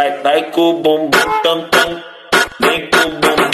Like, like, boom, boom, dum, dum. Make boom, boom.